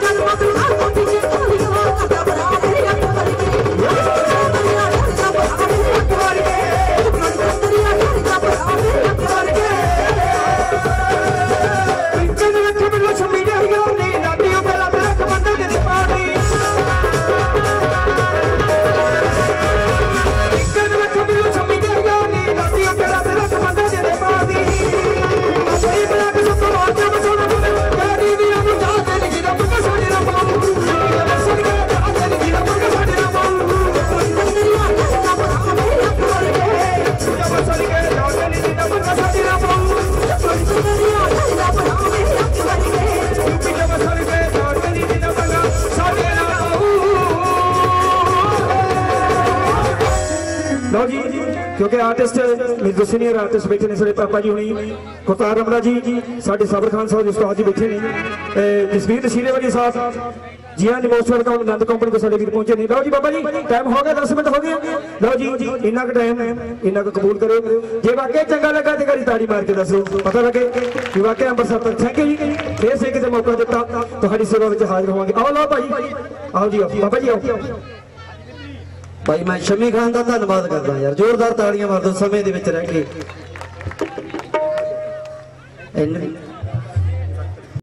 ¡Gracias! ਲਓ ਜੀ, ਕਿਉਂਕਿ ਆਰਟਿਸਟ ਮੇਰੇ ਸੀਨੀਅਰ ਆਰਟਿਸਟ ਬੈਠੇ ਨੇ ਸਾਡੇ ਪਾਪਾ ਜੀ ਹੁਣੀ। ਕੁਤਾਰ ਰਮਲਾ ਜੀ, ਸਾਡੇ ਸਬਰ ਖਾਨ ਸਾਹਿਬ ਉਸਤਾਦ ਜੀ ਬੈਠੇ ਨੇ। ਜਸਵੀਰ ਨਸ਼ੀਰੇ ਵਾਲੀ Sahib ji emotional count Nand company ਤੋਂ ਸਾਡੇ ਵੀਰ ਪਹੁੰਚੇ ਨੇ। ਲਓ ਜੀ ਬਾਬਾ ਜੀ ਟਾਈਮ ਹੋ ਗਿਆ 10 ਮਿੰਟ ਹੋ ਗਏ। ਲਓ ਜੀ, ਇੰਨਾ ਕੁ ਟਾਈਮ ਇੰਨਾ ਕੁ ਕਬੂਲ ਕਰੋ ਜੇ ਵਾਕਿਆ ਚੰਗਾ ਲੱਗਾ ਤੇ ਕਰੀ ਤਾੜੀ ਮਾਰ ਕੇ ਦੱਸੋ। ਪਤਾ ਲੱਗੇ ਕਿ ਵਾਕਿਆ ਅੰਮ੍ਰਿਤਸਰ ਤੋਂ। ਥੈਂਕ ਯੂ ਜੀ। ਫੇਰ ਸੇ ਕਿਤੇ ਮੌਕਾ ਦਿੱਤਾ, ਤੁਹਾਡੀ ਸੇਵਾ ਵਿੱਚ ਹਾਜ਼ਰ ਹੋਵਾਂਗੇ। ਆਓ, ਲਓ ਭਾਈ। ਆਓ ਜੀ, ਆਓ। ਬਾਬਾ ਜੀ, ਆਓ। ਭਾਈ, ਮੈਂ ਸ਼ਮੀ ਖਾਨ ਦਾ ਧੰਨਵਾਦ ਕਰਦਾ ਯਾਰ। ਜ਼ੋਰਦਾਰ ਤਾੜੀਆਂ ਮਾਰ ਦਿਓ ਸਮੇਂ ਦੇ ਵਿੱਚ ਰਹਿ ਕੇ।